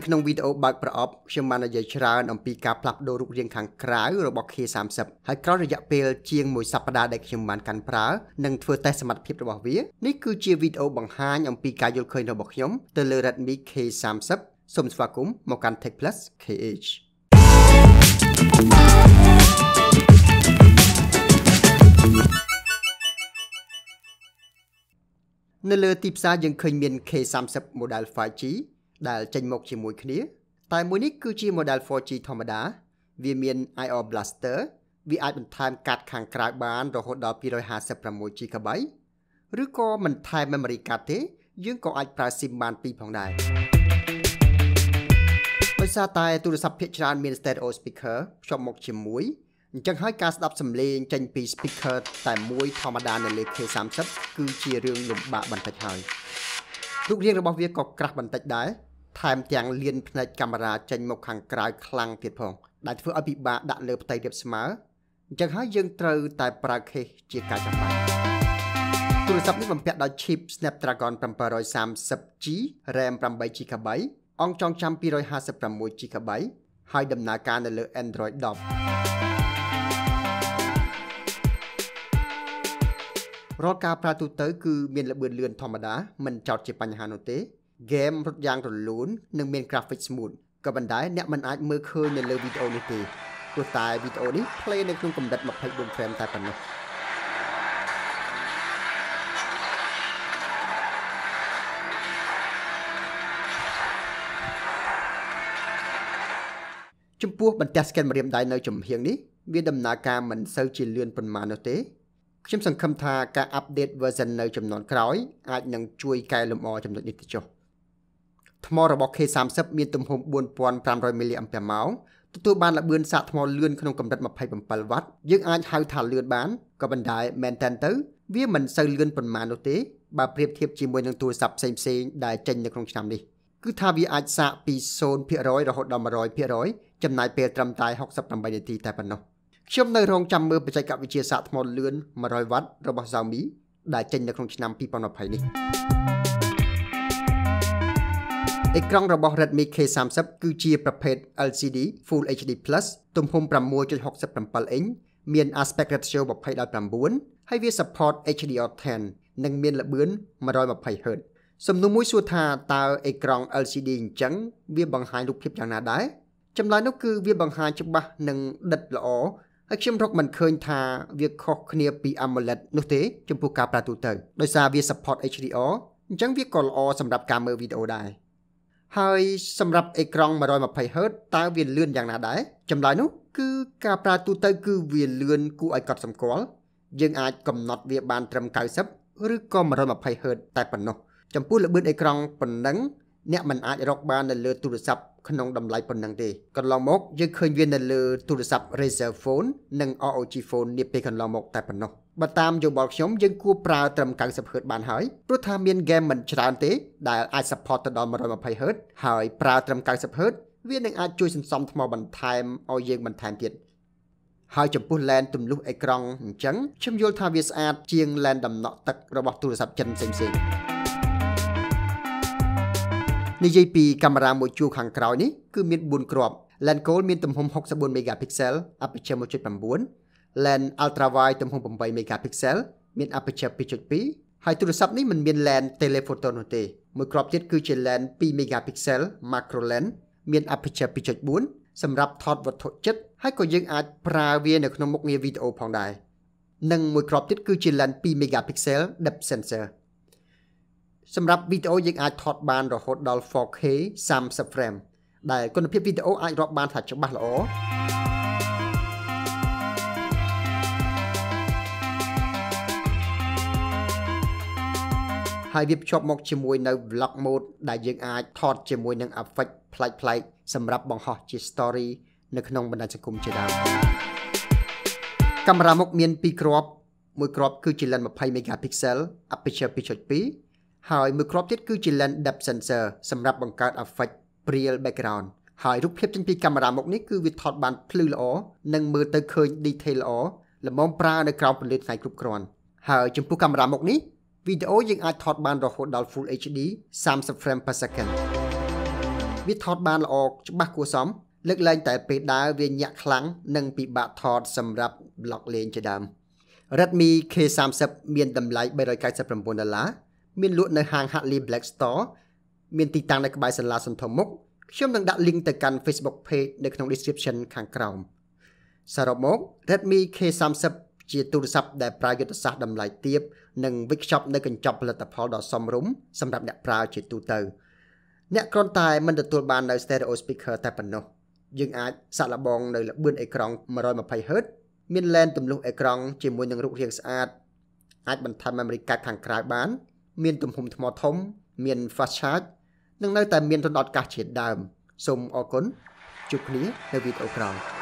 នៅក្នុងវីដេអូបើកប្រអប់ខ្ញុំបាននិយាយច្រើនអំពីការផ្លាស់ប្ដូររូបរាងខាងក្រៅរបស់ K30 ហើយក្រោយរយៈពេលជាងមួយសប្តាហ៍ដែលខ្ញុំបានកាន់ប្រើនិងធ្វើតេស្តសមត្ថភាពរបស់វានេះគឺជាវីដេអូបង្ហាញអំពីការយល់ឃើញរបស់ខ្ញុំទៅលើ Redmi K30 សូមស្វាគមន៍មកកាន់ Tech Plus KH នៅលើទីផ្សារយើងឃើញមាន K30 model 5G ដែលចេញមកជាមួយគ្នា តែមួយនេះគឺជា model 4G ធម្មតា វាមាន IR Blaster វាអាចបន្ថែមកាតខាងក្រៅបានរហូតដល់ 256GB ឬក៏មិនថែម memory card ទេ យើងក៏អាចប្រើ SIM បានពីរផងដែរដោយសារតែទូរស័ព្ទភាគច្រើនមាន stereo speaker ភ្ជាប់មកជាមួយអញ្ចឹងហើយការស្ដាប់សំឡេងចេញពី speaker តែមួយធម្មតានៅលើ K30 គឺជារឿងលំបាកបន្តិចហើយរូបរាងរបស់វាក៏ក្រាស់បន្តិចដែរ ថែមទាំងលៀនភ្នែកកាមេរ៉ាចេញមកខាងក្រៅខ្លាំងទៀតផង ដែលធ្វើឲ្យពិបាកដាក់លើផ្ទៃរាបស្មើអញ្ចឹងហើយយើងត្រូវតែប្រើ case ជាការចាំបាច់ទូរស័ព្ទនេះបំពាក់ដោយ chip Snapdragon 730G RAM 8GB អង្គចងចាំ 256GB ហើយដំណើរការនៅលើ Android 10រាល់ការប្រើទូទៅគឺមានល្បឿនលឿនធម្មតាមិនចោតជាបញ្ហានោះទេ game រត់យ៉ាងរលូននិងមាន graphic smooth ក៏ប៉ុន្តែអ្នកមិនអាចមើលឃើញនៅលើវីដេអូនេះទេព្រោះតែវីដេអូនេះ play នៅក្នុងកម្រិត24 frame តែប៉ុណ្ណោះចំពោះបន្ទះ scan ម្រាមដៃនៅចំហៀងនេះវាដំណើរការមិនសូវជាលឿនប៉ុន្មាននោះទេខ្ញុំសង្ឃឹមថាការ update version នៅចំនួនក្រោយអាចនឹងជួយកែលម្អចំណុចនេះទៅចុះ ថ្មរបស់ K30 មានទំហំ4500 mAh ទទួលបានល្បឿនសាកថ្មលឿនក្នុងកម្រិត27វ៉ាត់យើងអាចហៅថាលឿនបានក៏ប៉ុន្តែមែនតើទៅ វាមិនសូវលឿនប៉ុន្មាននោះទេបើប្រៀបធៀបជាមួយនឹងទូរស័ព្ទផ្សេងៗដែលចេញនៅក្នុងឆ្នាំនេះគឺថាវាអាចសាកពី0%រហូតដល់100%ចំណាយពេលត្រឹមតែ68នាទីតែប៉ុណ្ណោះខ្ញុំនៅរងចាំមើលបច្ចេកវិទ្យាសាកថ្មលឿន100វ៉ាត់របស់ Xiaomi ដែលចេញនៅក្នុងឆ្នាំ2020នេះ អេក្រង់របស់ Redmi K30 គឺជាប្រភេទ LCD Full HD+ ទំហំ6.67អ៊ីងមាន aspect ratio 20:9ហើយវា support HDR10 និងមានល្បឿន 120Hz សំណួរមួយសួរថាតើអេក្រង់ LCD អញ្ចឹងវាបង្ហាញរូបភាពយ៉ាងណាដែរចម្លើយនោះគឺវាបង្ហាញច្បាស់និងដិតល្អហើយខ្ញុំរកមិនឃើញថាវាខុសគ្នាពី AMOLED នោះទេចំពោះការប្រើទូទៅដោយសារវា support HDR អញ្ចឹងវាក៏ល្អសម្រាប់ការមើលវីដេអូដែរ ហើយសម្រាប់អេក្រង់ 120Hz តើវាលឿនយ៉ាងណាដែរចម្លើយនោះគឺការប្រើទូទៅគឺវាលឿនគួរឲ្យកត់សម្គាល់យើងអាចកំណត់វាបានត្រឹម90ឬក៏ 120Hz តែប៉ុណ្ណោះចំពោះល្បឿនអេក្រង់ប៉ុណ្ណឹងអ្នកមិនអាចរកបាននៅលើទូរស័ព្ទក្នុងតម្លៃប៉ុណ្ណឹងទេកន្លងមកយើងឃើញវានៅលើទូរស័ព្ទ Razer Phone និង ROG Phone នាពេលកន្លងមកតែប៉ុណ្ណោះ បើតាមយោបល់ខ្ញុំយើងគួរប្រើត្រឹម 90Hz បានហើយព្រោះថាមាន game មិនច្រើនទេដែលអាច support ទៅដល់ 120Hz ហើយប្រើត្រឹម 90Hz វានឹងអាចជួយសន្សំថ្មបន្ថែមឲ្យយើងបន្ថែមទៀតហើយចំពោះឡែនទម្លុះអេក្រង់អញ្ចឹងខ្ញុំយល់ថាវាស្អាតជាងឡែនដំណក់ទឹករបស់ទូរស័ព្ទចិនផ្សេងៗនិយាយពីកាមេរ៉ាមួយជួរខាងក្រោយនេះគឺមាន4គ្រាប់ lens gold មានទំហំ64 megapixel aperture 1.9 lens ultra wide ទំហំ8 megapixel មាន aperture 2.2ហើយទូរស័ព្ទនេះមិនមាន lens telephoto នោះទេមួយគ្រាប់ទៀតគឺជា lens 2 megapixel macro lens មាន aperture 2.4សម្រាប់ថតវត្ថុជិតហើយក៏យើងអាចប្រើវានៅក្នុងមុខងារវីដេអូផងដែរនិងមួយគ្រាប់ទៀតគឺជា lens 2 megapixel depth sensor សម្រាប់វីដេអូយើងអាចថតបានរហូតដល់ 4K 30 frame ដែលគុណភាពវីដេអូអាចរាប់បានថាច្បាស់ល្អ ហើយវាភ្ជាប់មកជាមួយនៅ vlog mode ដែលយើងអាចថតជាមួយនឹង effect ប្លែកៗសម្រាប់បង្ហោះជា story នៅក្នុងបណ្ដាញសង្គមជាដើមកាមេរ៉ាមុខមាន2គ្រាប់មួយគ្រាប់គឺជា lens 20 megapixel aperture 2.2ហើយមួយគ្រាប់ទៀតគឺជា lens depth sensor សម្រាប់បង្កើត effect real background ហើយរូបភាពចេញពីកាមេរ៉ាមុខនេះគឺវាថតបានភ្លឺល្អនិងមើលទៅឃើញ detail ល្អល្មមប្រើនៅក្រោមពន្លឺថ្ងៃគ្រប់គ្រាន់ហើយចំពោះកាមេរ៉ាមុខនេះ វីដេអូយើងអាចថតបានរហូតដល់ Full HD 30 frame per second វាថតបានល្អច្បាស់គួរសមលើកលែងតែពេលដើរវាញាក់ខ្លាំងនិងពិបាកថតសម្រាប់ blog លេងជាដើម Redmi K30 មានតម្លៃ399ដុល្លារមានលក់នៅហាង Hartley Black Store មានទីតាំងនៅក្បែរសាលាសន្ធមុខខ្ញុំនឹងដាក់ link ទៅកាន់ Facebook page នៅក្នុង description ខាងក្រោមសរុបមក Redmi K30 ជាទូរស័ព្ទដែលប្រើយុទ្ធសាស្ត្រតម្លៃទាបនិងវិកខ្ចប់នៅកញ្ចប់ផលិតផលដ៏សមរម្យសម្រាប់អ្នកប្រើជាទូទៅអ្នកគ្រាន់តែមិនទទួលបាននៅ stereo speaker តែប៉ុណ្ណោះយើងអាចសាកល្បងនៅល្បឿនអេក្រង់ 120Hz មានឡេនទម្លុះអេក្រង់ជាមួយនឹងរូបរាងស្អាតអាចបន្ថែម memory card ខាងក្រៅបាន មានទំហំថ្មធំ មាន fast charge និងនៅតែមានរន្ធត់កាសជាដើមសូមអរគុណជួបគ្នានៅវីដេអូក្រោយ